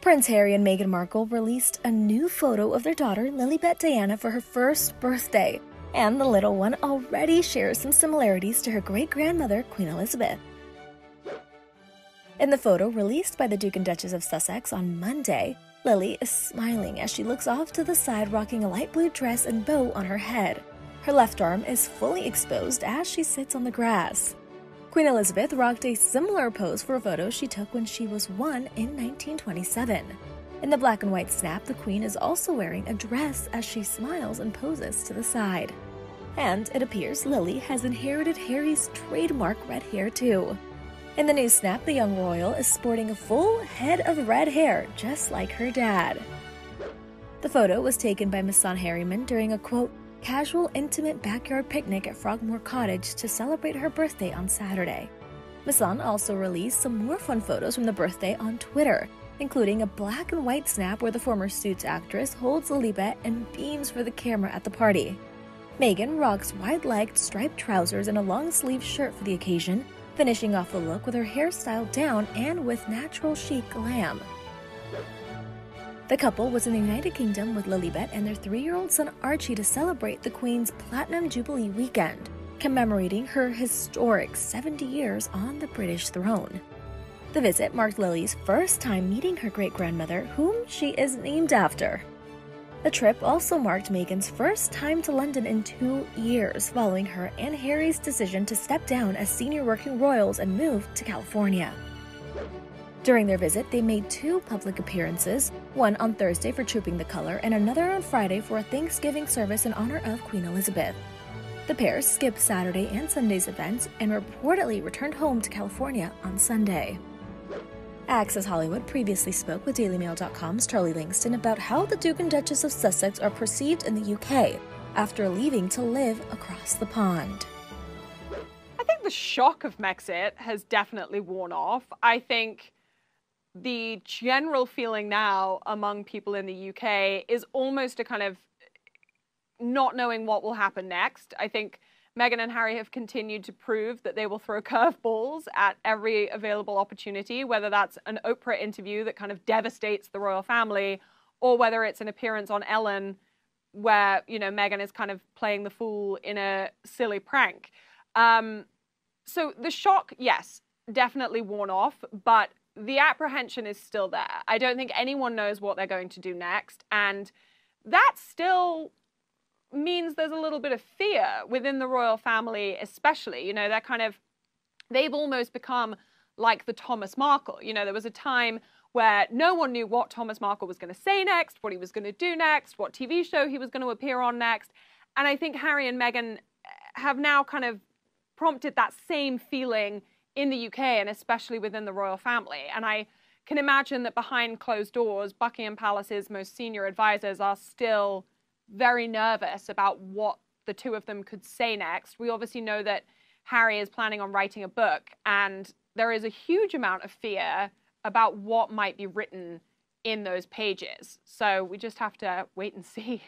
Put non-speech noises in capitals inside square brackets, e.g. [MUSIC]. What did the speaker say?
Prince Harry and Meghan Markle released a new photo of their daughter, Lilibet Diana, for her first birthday, and the little one already shares some similarities to her great grandmother, Queen Elizabeth. In the photo released by the Duke and Duchess of Sussex on Monday, Lili is smiling as she looks off to the side, rocking a light blue dress and bow on her head. Her left arm is fully exposed as she sits on the grass. Queen Elizabeth rocked a similar pose for a photo she took when she was one in 1927. In the black and white snap, the Queen is also wearing a dress as she smiles and poses to the side. And it appears Lili has inherited Harry's trademark red hair too. In the new snap, the young royal is sporting a full head of red hair, just like her dad. The photo was taken by Misan Harriman during a quote, casual, intimate backyard picnic at Frogmore Cottage to celebrate her birthday on Saturday. Misan also released some more fun photos from the birthday on Twitter, including a black and white snap where the former Suits actress holds Lilibet and beams for the camera at the party. Meghan rocks wide-legged striped trousers and a long sleeved shirt for the occasion, finishing off the look with her hair styled down and with natural chic glam. The couple was in the United Kingdom with Lilibet and their three year old son Archie to celebrate the Queen's Platinum Jubilee weekend, commemorating her historic 70 years on the British throne. The visit marked Lili's first time meeting her great grandmother, whom she is named after. The trip also marked Meghan's first time to London in two years, following her and Harry's decision to step down as senior working royals and move to California. During their visit, they made two public appearances one on Thursday for Trooping the Color, and another on Friday for a Thanksgiving service in honor of Queen Elizabeth. The pair skipped Saturday and Sunday's events and reportedly returned home to California on Sunday. Access Hollywood previously spoke with DailyMail.com's Charlie Livingston about how the Duke and Duchess of Sussex are perceived in the UK after leaving to live across the pond. I think the shock of Megxit has definitely worn off. I think the general feeling now among people in the UK is almost a kind of not knowing what will happen next. I think Meghan and Harry have continued to prove that they will throw [LAUGHS] curveballs at every available opportunity, whether that's an Oprah interview that kind of devastates the royal family, or whether it's an appearance on Ellen where, you know, Meghan is kind of playing the fool in a silly prank. Um, so the shock, yes, definitely worn off, but the apprehension is still there. I don't think anyone knows what they're going to do next. And that still means there's a little bit of fear within the royal family, especially. You know, they're kind of, they've almost become like the Thomas Markle. You know, there was a time where no one knew what Thomas Markle was going to say next, what he was going to do next, what TV show he was going to appear on next. And I think Harry and Meghan have now kind of prompted that same feeling in the UK and especially within the royal family. And I can imagine that behind closed doors, Buckingham Palace's most senior advisors are still very nervous about what the two of them could say next. We obviously know that Harry is planning on writing a book, and there is a huge amount of fear about what might be written in those pages. So we just have to wait and [LAUGHS] see.